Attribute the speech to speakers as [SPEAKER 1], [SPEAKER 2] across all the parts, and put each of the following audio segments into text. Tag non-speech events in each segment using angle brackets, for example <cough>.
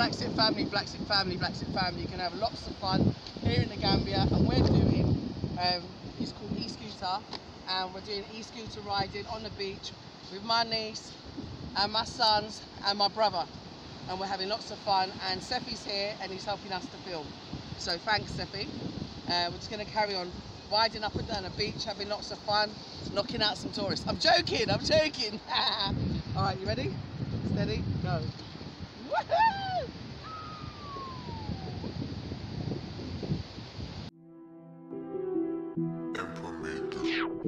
[SPEAKER 1] BlaXit family, BlaXit family, BlaXit family. You can have lots of fun here in the Gambia, and we're doing. Um, it's called e-scooter, and we're doing e-scooter riding on the beach with my niece and my sons and my brother, and we're having lots of fun. And Sefi's here, and he's helping us to film. So thanks, Sefi. Uh, we're just going to carry on riding up and down the beach, having lots of fun, knocking out some tourists. I'm joking, I'm joking. <laughs> All right, you ready? Steady, go.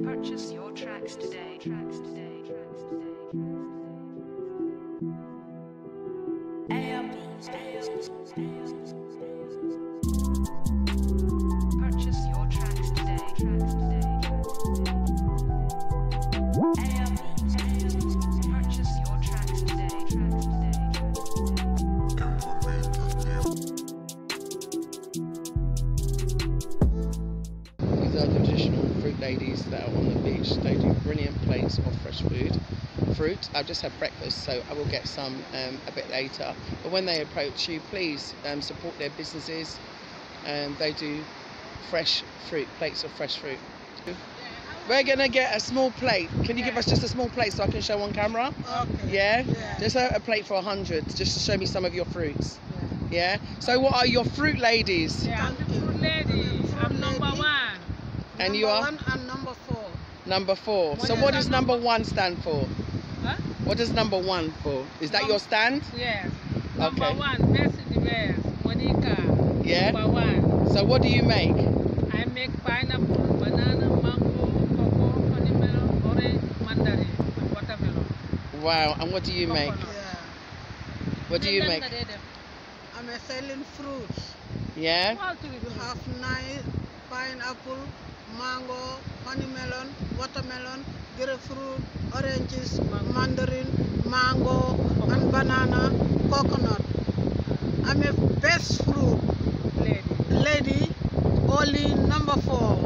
[SPEAKER 2] Purchase your tracks today. Tracks today. Tracks today. Purchase
[SPEAKER 1] are the traditional fruit ladies that are on the beach. They do brilliant plates of fresh food. Fruit. I've just had breakfast, so I will get some um, a bit later. But when they approach you, please um, support their businesses. Um, they do fresh fruit, plates of fresh fruit. We're gonna get a small plate. Can you give us just a small plate so I can show on camera?
[SPEAKER 3] Okay.
[SPEAKER 1] Yeah?
[SPEAKER 3] Yeah.
[SPEAKER 1] Just a, a plate for a hundred, just to show me some of your fruits. Yeah? So what are your fruit ladies?
[SPEAKER 3] Yeah, I'm the fruit lady. I'm number one.
[SPEAKER 1] And you are?
[SPEAKER 3] one and number four.
[SPEAKER 1] Number four.
[SPEAKER 3] What
[SPEAKER 1] so what does number one stand for?
[SPEAKER 3] Huh?
[SPEAKER 1] What does number one for? Is that
[SPEAKER 3] Num-
[SPEAKER 1] your stand?
[SPEAKER 3] Yes. Number
[SPEAKER 1] Okay.
[SPEAKER 3] one, best in the best. Monica.
[SPEAKER 1] Yeah.
[SPEAKER 3] Number one.
[SPEAKER 1] So what do you make?
[SPEAKER 3] I make pineapple, banana, mango, cocoa, honey melon, orange, mandarin, and watermelon.
[SPEAKER 1] Wow. And what do you make?
[SPEAKER 3] Coconut.
[SPEAKER 1] What do you make?
[SPEAKER 4] I'm selling fruits.
[SPEAKER 1] Yeah.
[SPEAKER 3] What do
[SPEAKER 4] You have nice pineapple, mango, honey melon, watermelon, grapefruit, oranges, mandarin, mango, and banana, coconut. I'm a best fruit
[SPEAKER 3] Lady.
[SPEAKER 4] lady, only number four,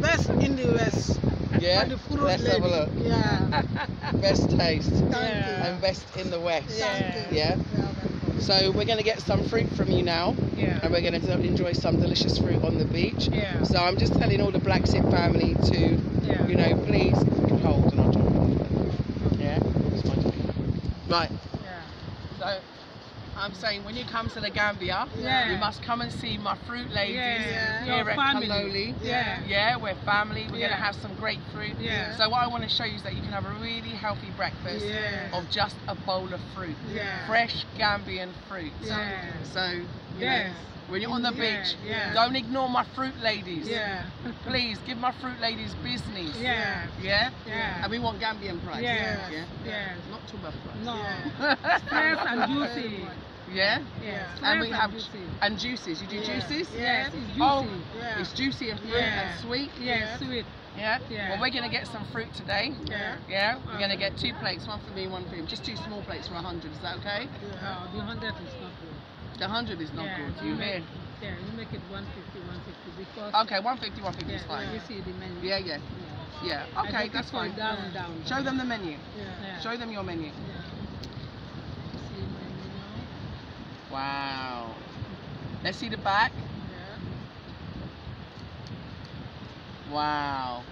[SPEAKER 4] best in the west.
[SPEAKER 1] Yeah.
[SPEAKER 4] For the fruit
[SPEAKER 1] Let's have a look.
[SPEAKER 4] Yeah. <laughs>
[SPEAKER 1] Best taste
[SPEAKER 4] Thank
[SPEAKER 3] Yeah.
[SPEAKER 1] and best in the west.
[SPEAKER 4] Thank you.
[SPEAKER 1] Yeah.
[SPEAKER 4] welcome.
[SPEAKER 1] So we're gonna get some fruit from you now,
[SPEAKER 3] Yeah.
[SPEAKER 1] and we're gonna enjoy some delicious fruit on the beach.
[SPEAKER 3] Yeah.
[SPEAKER 1] So I'm just telling all the BlaXit family to,
[SPEAKER 3] Yeah.
[SPEAKER 1] you know, please hold and I'll talk about. Yeah. Right.
[SPEAKER 3] Yeah.
[SPEAKER 1] So I'm saying when you come to the Gambia,
[SPEAKER 3] Yeah.
[SPEAKER 1] you must come and see my fruit ladies
[SPEAKER 3] Yeah.
[SPEAKER 1] here
[SPEAKER 3] Your
[SPEAKER 1] at
[SPEAKER 3] family.
[SPEAKER 1] Kololi.
[SPEAKER 3] Yeah.
[SPEAKER 1] Yeah, we're family. We're
[SPEAKER 3] Yeah.
[SPEAKER 1] gonna have some great fruit.
[SPEAKER 3] Yeah.
[SPEAKER 1] So what I want to show you is that you can have a really healthy breakfast
[SPEAKER 3] Yeah.
[SPEAKER 1] of just a bowl of fruit,
[SPEAKER 3] Yeah.
[SPEAKER 1] fresh Gambian fruit.
[SPEAKER 3] Yeah.
[SPEAKER 1] So you know, when you're on the
[SPEAKER 3] Yeah,
[SPEAKER 1] beach,
[SPEAKER 3] yeah.
[SPEAKER 1] don't ignore my fruit ladies.
[SPEAKER 3] Yeah. <laughs>
[SPEAKER 1] Please give my fruit ladies business.
[SPEAKER 3] Yeah.
[SPEAKER 1] Yeah.
[SPEAKER 3] Yeah.
[SPEAKER 1] And we want Gambian price.
[SPEAKER 3] Yes.
[SPEAKER 1] Yeah.
[SPEAKER 3] Yes.
[SPEAKER 1] Not too much price.
[SPEAKER 3] No. <laughs> Fresh and juicy.
[SPEAKER 1] Yeah.
[SPEAKER 3] Yeah.
[SPEAKER 1] And we have
[SPEAKER 3] juicy.
[SPEAKER 1] and juices. You do
[SPEAKER 4] Yeah.
[SPEAKER 1] juices?
[SPEAKER 3] Yes, it's oh, juicy.
[SPEAKER 1] Oh,
[SPEAKER 4] Yeah.
[SPEAKER 1] it's juicy and fruit
[SPEAKER 3] Yeah.
[SPEAKER 1] and sweet.
[SPEAKER 3] Yeah, sweet.
[SPEAKER 1] Yeah.
[SPEAKER 3] Yeah.
[SPEAKER 1] Well, we're gonna get some fruit today.
[SPEAKER 3] Yeah.
[SPEAKER 1] Yeah. We're uh-huh.
[SPEAKER 3] gonna
[SPEAKER 1] get two plates, one for me, one for him. Just two small plates for a hundred. Is that okay?
[SPEAKER 3] No, oh, the hundred is not good.
[SPEAKER 1] The hundred is not
[SPEAKER 3] yeah,
[SPEAKER 1] good. You
[SPEAKER 3] make. Yeah, you make it 150, 150 because.
[SPEAKER 1] Okay, 150, 150 is
[SPEAKER 3] yeah,
[SPEAKER 1] fine.
[SPEAKER 3] You see the menu.
[SPEAKER 1] Yeah, yeah,
[SPEAKER 3] Yeah.
[SPEAKER 1] yeah. Okay, that's fine.
[SPEAKER 3] Down, down.
[SPEAKER 1] Show them the menu.
[SPEAKER 4] Yeah.
[SPEAKER 1] Show them your menu.
[SPEAKER 3] Yeah. See menu now?
[SPEAKER 1] Wow. Let's see the back.
[SPEAKER 3] Yeah.
[SPEAKER 1] Wow.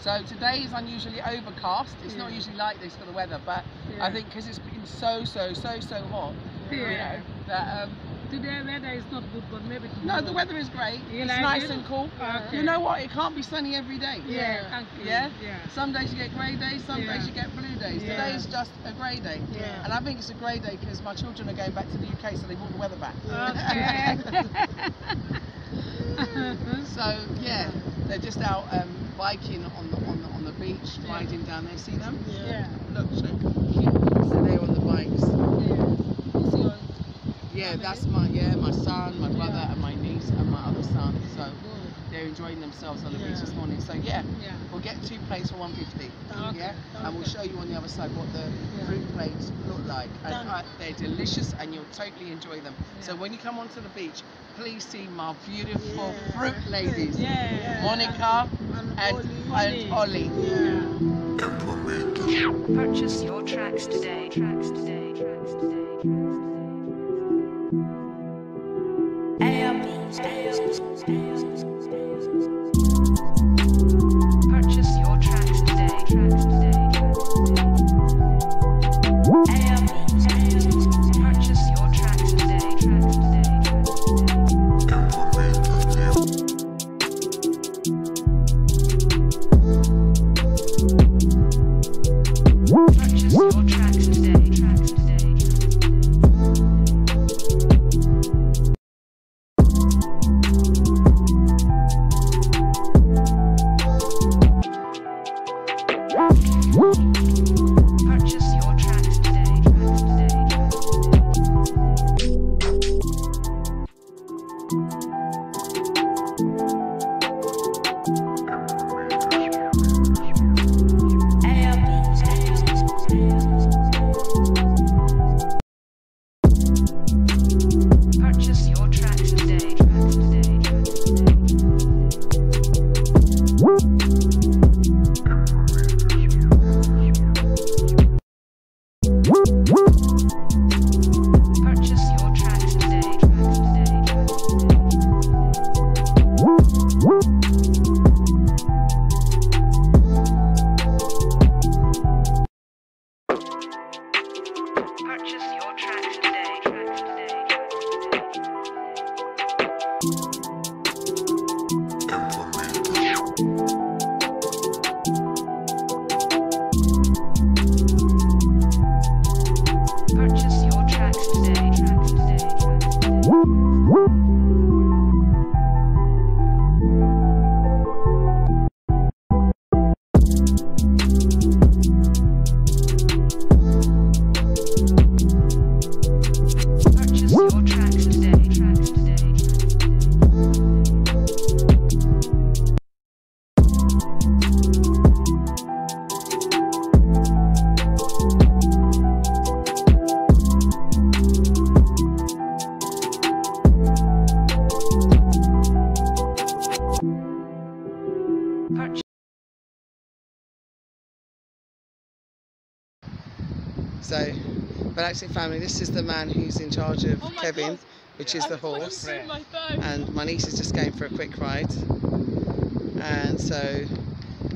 [SPEAKER 1] So today is unusually overcast. It's not usually like this for the weather, but I think because it's been so, so, so, so hot, you know, that um,
[SPEAKER 3] Today weather is not good, but maybe
[SPEAKER 1] no, the weather is great.
[SPEAKER 3] You
[SPEAKER 1] it's
[SPEAKER 3] like
[SPEAKER 1] nice
[SPEAKER 3] it?
[SPEAKER 1] and cool.
[SPEAKER 3] Okay.
[SPEAKER 1] You know what? It can't be sunny every day.
[SPEAKER 3] Yeah,
[SPEAKER 4] Yeah.
[SPEAKER 3] thank you.
[SPEAKER 1] Yeah?
[SPEAKER 3] Yeah.
[SPEAKER 1] Some days you get grey days, some
[SPEAKER 3] Yeah.
[SPEAKER 1] days you get blue days.
[SPEAKER 3] Yeah.
[SPEAKER 1] Today is just a grey day.
[SPEAKER 4] Yeah.
[SPEAKER 1] And I think it's a grey day because my children are going back to the UK, so they brought the weather back.
[SPEAKER 3] Okay. <laughs> <laughs>
[SPEAKER 1] So yeah, they're just out um, biking on the on the on the beach,
[SPEAKER 3] Yeah.
[SPEAKER 1] riding down there. See them?
[SPEAKER 3] yeah.
[SPEAKER 1] Look, so, so they're on the bikes.
[SPEAKER 3] Yeah.
[SPEAKER 1] Yeah, that's my yeah my son, my brother,
[SPEAKER 3] Yeah.
[SPEAKER 1] and my niece, and my other son. So
[SPEAKER 3] good.
[SPEAKER 1] They're enjoying themselves on the beach this morning. So yeah,
[SPEAKER 3] Yeah.
[SPEAKER 1] we'll get two plates for 150.
[SPEAKER 3] Okay.
[SPEAKER 1] Yeah, and we'll show you on the other side what the
[SPEAKER 3] Yeah.
[SPEAKER 1] fruit plates look like. And
[SPEAKER 4] Thank
[SPEAKER 1] uh, they're delicious, and you'll totally enjoy them. So when you come onto the beach, please see my beautiful
[SPEAKER 4] Yeah.
[SPEAKER 1] fruit ladies,
[SPEAKER 3] Yeah.
[SPEAKER 1] Monica
[SPEAKER 4] And
[SPEAKER 1] and
[SPEAKER 4] Oli.
[SPEAKER 1] and Ollie.
[SPEAKER 4] Yeah.
[SPEAKER 2] Purchase your tracks today. Tracks today. Tracks today. Purchase Purchase
[SPEAKER 1] So, Relaxing family, this is the man who's in charge of
[SPEAKER 4] Oh
[SPEAKER 1] Kevin,
[SPEAKER 4] God.
[SPEAKER 1] which is the
[SPEAKER 4] I'm fucking
[SPEAKER 1] horse.
[SPEAKER 4] my.
[SPEAKER 1] And my niece is just going for a quick ride. And so,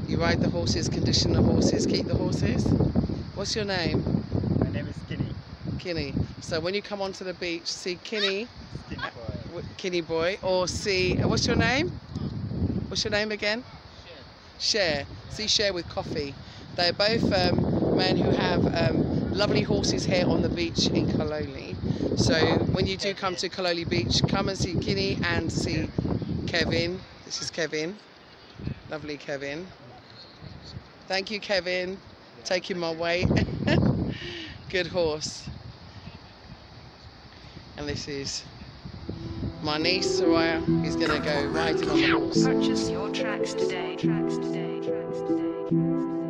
[SPEAKER 1] you ride the horses, condition the horses, keep the horses. What's your name?
[SPEAKER 5] My name is Skinny.
[SPEAKER 1] Kinney. So when you come onto the beach, see Kinney,
[SPEAKER 5] Skinny boy.
[SPEAKER 1] Kinney boy, or see, uh, what's your name? What's your name again? Share. See Share with coffee. They're both um, men who have um, lovely horses here on the beach in Kololi. So when you do come to Kololi Beach, come and see Kinney and see Kevin. This is Kevin. Lovely Kevin. Thank you, Kevin. Taking my weight. <laughs> Good horse. And this is my niece, Soraya, is going to go riding on the horse.
[SPEAKER 2] Purchase your tracks today. Tracks today. Tracks today. Purchase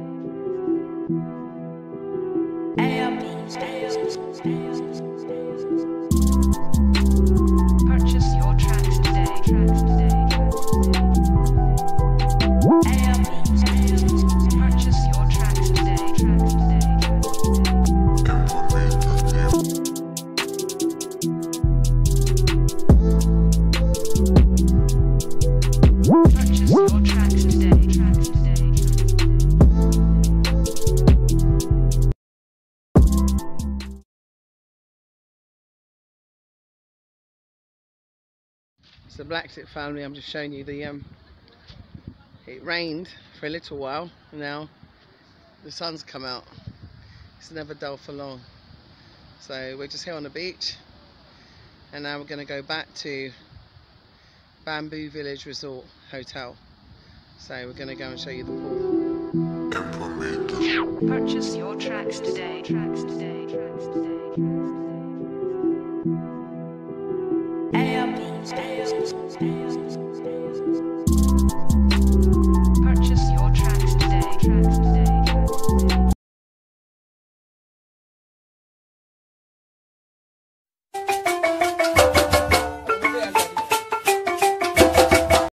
[SPEAKER 1] It's the BlaXit family. I'm just showing you the um. It rained for a little while. and Now the sun's come out. It's never dull for long. So we're just here on the beach, and now we're going to go back to Bamboo Village Resort Hotel. So we're going to go and show you the pool.
[SPEAKER 2] Purchase your tracks today. Tracks today. Tracks today. Tracks today. stairs, stairs, stairs, stairs, stairs,